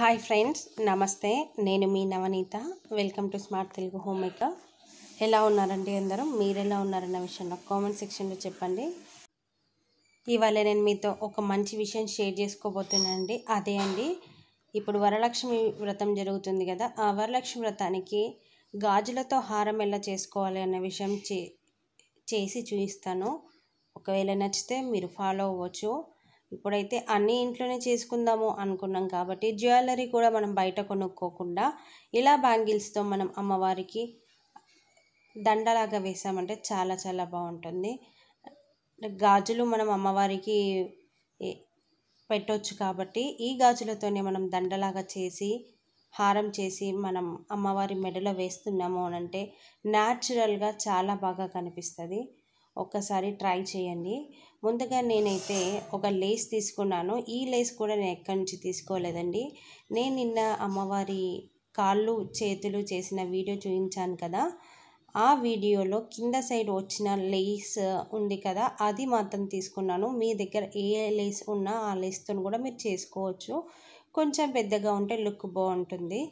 Hi friends నమస్తే. నేను మీ Navaneetha. Welcome to smart Telugu home maker ఎలా ఉన్నారండి అందరం? మీరు ఎలా ఉన్నారన్న విషయం నాకు కామెంట్ సెక్షన్లో చెప్పండి. ఇవాళ నేను మీతో ఒక మంచి విషయం షేర్ చేసుకోబోతున్నానండి. అదే అండి ఇప్పుడు వరలక్ష్మి వ్రతం జరుగుతుంది కదా ఆ వరలక్ష్మి వ్రతానికి గాజులతో హారం ఎలా చేసుకోవాలి అన్న విషయం చే చేసి చూపిస్తాను. ఒకవేళ నచ్చితే మీరు ఫాలో అవ్వచ్చు. ఇప్పుడైతే అన్ని ఇంట్లోనే చేసుకుందాము అనుకున్నాం కాబట్టి జ్యువెలరీ కూడా మనం బయట కొనుక్కోకుండా ఇలా బ్యాంగిల్స్తో మనం అమ్మవారికి దండలాగా వేసామంటే చాలా చాలా బాగుంటుంది. గాజులు మనం అమ్మవారికి పెట్టొచ్చు కాబట్టి ఈ గాజులతోనే మనం దండలాగా చేసి హారం చేసి మనం అమ్మవారి మెడలో వేస్తున్నాము అని అంటే న్యాచురల్గా చాలా బాగా కనిపిస్తుంది. ఒక్కసారి ట్రై చేయండి. ముందుగా నేనైతే ఒక లేస్ తీసుకున్నాను. ఈ లేస్ కూడా నేను ఎక్కడి నుంచి తీసుకోలేదండి. నేను నిన్న అమ్మవారి కాళ్ళు చేతులు చేసిన వీడియో చూపించాను కదా. ఆ వీడియోలో కింద సైడ్ వచ్చిన లేస్ ఉంది కదా అది మాత్రం తీసుకున్నాను. మీ దగ్గర ఏ లేస్ ఉన్నా ఆ లేస్తో కూడా మీరు చేసుకోవచ్చు. కొంచెం పెద్దగా ఉంటే లుక్ బాగుంటుంది.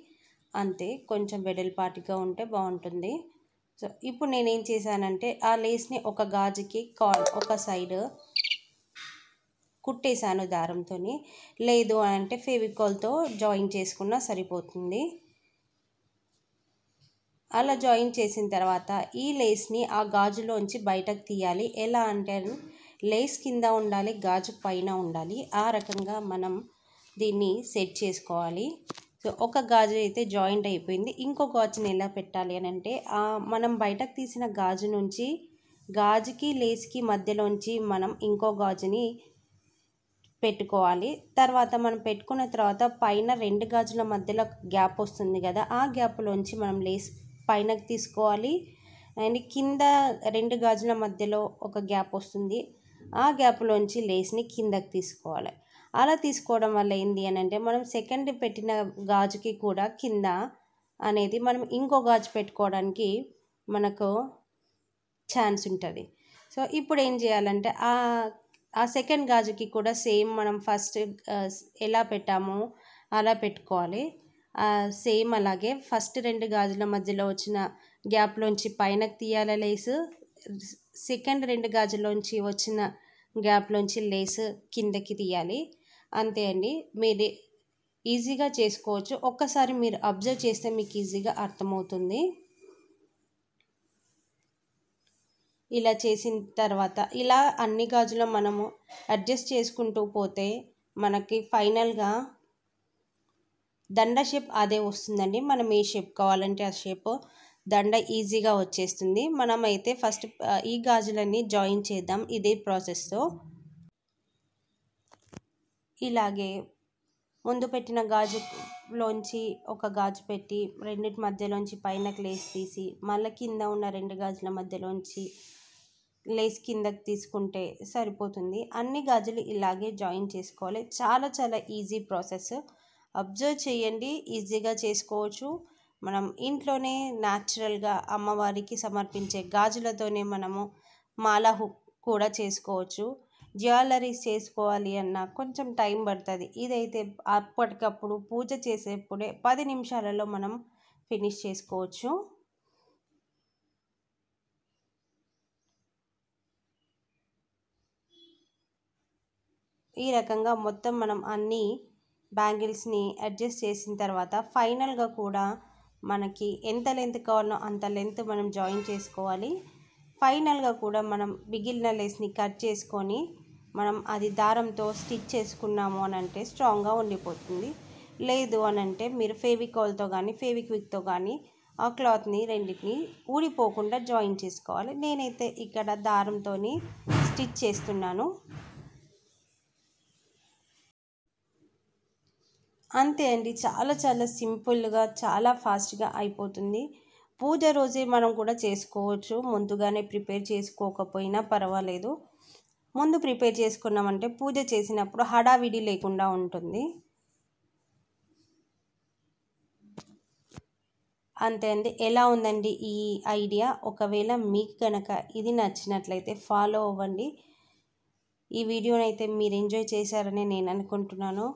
అంతే కొంచెం వెడల్పాటిగా ఉంటే బాగుంటుంది. సో ఇప్పుడు నేనేం చేశానంటే ఆ లేస్ని ఒక గాజుకి కా ఒక సైడ్ కుట్టేశాను దారంతో లేదు అంటే ఫెవికాల్తో జాయిన్ చేసుకున్నా సరిపోతుంది. అలా జాయిన్ చేసిన తర్వాత ఈ లేస్ని ఆ గాజులోంచి బయటకు తీయాలి. ఎలా అంటే లేస్ కింద ఉండాలి గాజు పైన ఉండాలి. ఆ రకంగా మనం దీన్ని సెట్ చేసుకోవాలి. సో ఒక గాజు అయితే జాయింట్ అయిపోయింది. ఇంకో గాజుని ఎలా పెట్టాలి అని అంటే మనం బయటకు తీసిన గాజు నుంచి గాజుకి లేస్కి మధ్యలోంచి మనం ఇంకో గాజుని పెట్టుకోవాలి. తర్వాత మనం పెట్టుకున్న తర్వాత పైన రెండు గాజుల మధ్యలో గ్యాప్ వస్తుంది కదా ఆ గ్యాప్లోంచి మనం లేస్ పైనకి తీసుకోవాలి. అండ్ కింద రెండు గాజుల మధ్యలో ఒక గ్యాప్ వస్తుంది. ఆ గ్యాప్లోంచి లేస్ని కిందకి తీసుకోవాలి. అలా తీసుకోవడం వల్ల ఏంటి అని అంటే మనం సెకండ్ పెట్టిన గాజుకి కూడా కింద అనేది మనం ఇంకో గాజు పెట్టుకోవడానికి మనకు ఛాన్స్ ఉంటుంది. సో ఇప్పుడు ఏం చేయాలంటే ఆ ఆ సెకండ్ గాజుకి కూడా సేమ్ మనం ఫస్ట్ ఎలా పెట్టామో అలా పెట్టుకోవాలి. సేమ్ అలాగే ఫస్ట్ రెండు గాజుల మధ్యలో వచ్చిన గ్యాప్లోంచి పైనకి తీయాలి లేసు. సెకండ్ రెండు గాజులోంచి వచ్చిన గ్యాప్లోంచి లేస్ కిందకి తీయాలి. అంతే అండి. మీరు ఈజీగా చేసుకోవచ్చు. ఒక్కసారి మీరు అబ్జర్వ్ చేస్తే మీకు ఈజీగా అర్థమవుతుంది. ఇలా చేసిన తర్వాత ఇలా అన్ని గాజులు మనము అడ్జస్ట్ చేసుకుంటూ పోతే మనకి ఫైనల్గా దండ షేప్ అదే వస్తుందండి. మనం ఏ షేప్ కావాలంటే ఆ షేప్ దండ ఈజీగా వచ్చేస్తుంది. మనమైతే ఫస్ట్ ఈ గాజులన్నీ జాయిన్ చేద్దాం ఇదే ప్రాసెస్తో. ఇలాగే ముందు పెట్టిన గాజులోంచి ఒక గాజు పెట్టి రెండింటి మధ్యలోంచి పైన క్లేస్ తీసి మళ్ళీ కింద ఉన్న రెండు గాజుల మధ్యలోంచి లేస్ కిందకి తీసుకుంటే సరిపోతుంది. అన్ని గాజులు ఇలాగే జాయిన్ చేసుకోవాలి. చాలా చాలా ఈజీ ప్రాసెస్. అబ్జర్వ్ చేయండి. ఈజీగా చేసుకోవచ్చు. మనం ఇంట్లోనే న్యాచురల్గా అమ్మవారికి సమర్పించే గాజులతోనే మనము మాల కూడా చేసుకోవచ్చు. జ్యువెలరీస్ చేసుకోవాలి అన్న కొంచెం టైం పడుతుంది. ఇదైతే అప్పటికప్పుడు పూజ చేసేప్పుడే పది నిమిషాలలో మనం ఫినిష్ చేసుకోవచ్చు. ఈ రకంగా మొత్తం మనం అన్ని బ్యాంగిల్స్ని అడ్జస్ట్ చేసిన తర్వాత ఫైనల్గా కూడా మనకి ఎంత లెంత్ కావాలో అంత లెంత్ మనం జాయిన్ చేసుకోవాలి. ఫైనల్గా కూడా మనం మిగిలిన లేస్ని కట్ చేసుకొని మనం అది దారంతో స్టిచ్ చేసుకున్నాము అని అంటే స్ట్రాంగ్గా ఉండిపోతుంది. లేదు అని అంటే మీరు ఫేవికాల్తో కానీ ఫేవిక్విక్తో కానీ ఆ క్లాత్ని రెండింటిని ఊడిపోకుండా జాయిన్ చేసుకోవాలి. నేనైతే ఇక్కడ దారంతో స్టిచ్ చేస్తున్నాను. అంతే అండి. చాలా చాలా సింపుల్గా చాలా ఫాస్ట్గా అయిపోతుంది. పూజ రోజే మనం కూడా చేసుకోవచ్చు. ముందుగానే ప్రిపేర్ చేసుకోకపోయినా పర్వాలేదు. ముందు ప్రిపేర్ చేసుకున్నామంటే పూజ చేసినప్పుడు హడావిడి లేకుండా ఉంటుంది. అంతే అండి. ఎలా ఉందండి ఈ ఐడియా? ఒకవేళ మీకు కనుక ఇది నచ్చినట్లయితే ఫాలో అవ్వండి. ఈ వీడియోనైతే మీరు ఎంజాయ్ చేశారని నేను అనుకుంటున్నాను.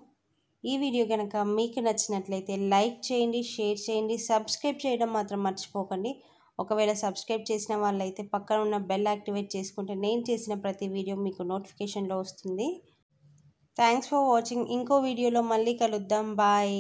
ఈ వీడియో కనుక మీకు నచ్చినట్లయితే లైక్ చేయండి షేర్ చేయండి సబ్స్క్రైబ్ చేయడం మాత్రం మర్చిపోకండి. ఒకవేళ సబ్స్క్రైబ్ చేసిన వాళ్ళైతే పక్కన ఉన్న బెల్ యాక్టివేట్ చేసుకుంటే నేను చేసిన ప్రతి వీడియో మీకు నోటిఫికేషన్లో వస్తుంది. Thanks for watching. ఇంకో వీడియోలో మళ్ళీ కలుద్దాం. బాయ్.